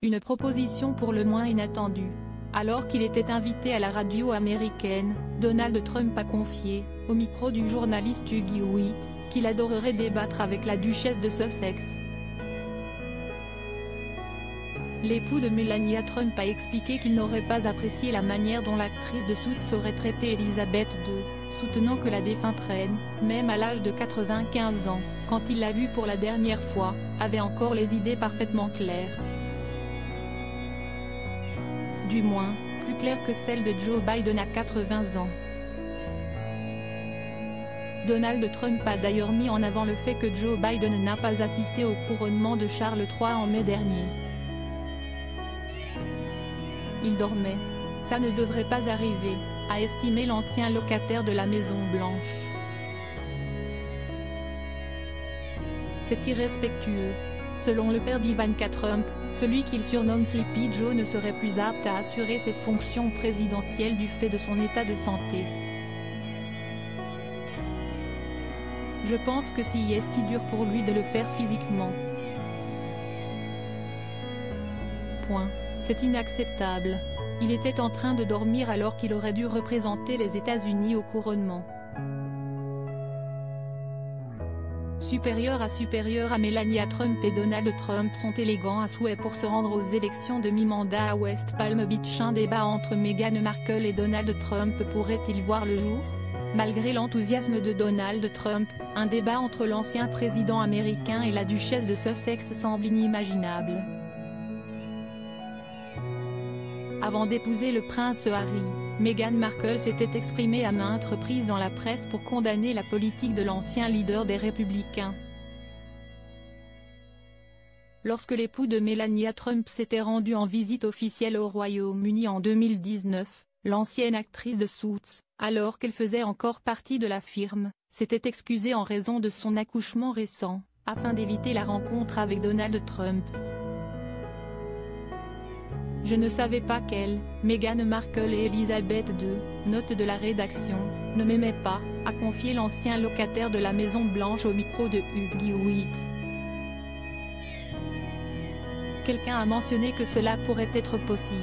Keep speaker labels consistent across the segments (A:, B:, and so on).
A: Une proposition pour le moins inattendue. Alors qu'il était invité à la radio américaine, Donald Trump a confié, au micro du journaliste Hugh Hewitt, qu'il adorerait débattre avec la duchesse de Sussex. L'époux de Melania Trump a expliqué qu'il n'aurait pas apprécié la manière dont l'actrice de Suits aurait traité Elizabeth II, soutenant que la défunte reine, même à l'âge de 95 ans, quand il l'a vue pour la dernière fois, avait encore les idées parfaitement claires. Du moins, plus claires que celles de Joe Biden à 80 ans. Donald Trump a d'ailleurs mis en avant le fait que Joe Biden n'a pas assisté au couronnement de Charles III en mai dernier. Il dormait. Ça ne devrait pas arriver, a estimé l'ancien locataire de la Maison Blanche. C'est irrespectueux. Selon le père d'Ivanka Trump, celui qu'il surnomme Sleepy Joe ne serait plus apte à assurer ses fonctions présidentielles du fait de son état de santé. Je pense que si est si dur pour lui de le faire physiquement. Point. C'est inacceptable. Il était en train de dormir alors qu'il aurait dû représenter les États-Unis au couronnement. Supérieur à supérieur à Melania Trump et Donald Trump sont élégants à souhait pour se rendre aux élections de mi-mandat à West Palm Beach. Un débat entre Meghan Markle et Donald Trump pourrait-il voir le jour? Malgré l'enthousiasme de Donald Trump, un débat entre l'ancien président américain et la duchesse de Sussex semble inimaginable. Avant d'épouser le prince Harry, Meghan Markle s'était exprimée à maintes reprises dans la presse pour condamner la politique de l'ancien leader des Républicains. Lorsque l'époux de Melania Trump s'était rendu en visite officielle au Royaume-Uni en 2019, l'ancienne actrice de Suits, alors qu'elle faisait encore partie de la firme, s'était excusée en raison de son accouchement récent, afin d'éviter la rencontre avec Donald Trump. Je ne savais pas qu'elle, Meghan Markle et Elizabeth II, note de la rédaction, ne m'aimaient pas, a confié l'ancien locataire de la Maison Blanche au micro de Hugh Hewitt. Quelqu'un a mentionné que cela pourrait être possible.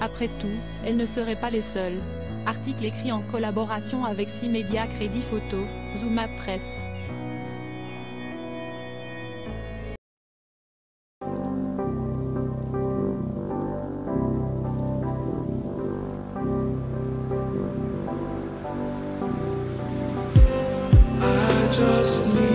A: Après tout, elles ne seraient pas les seules. Article écrit en collaboration avec 6 médias Crédit Photo, Zuma Presse.
B: just me.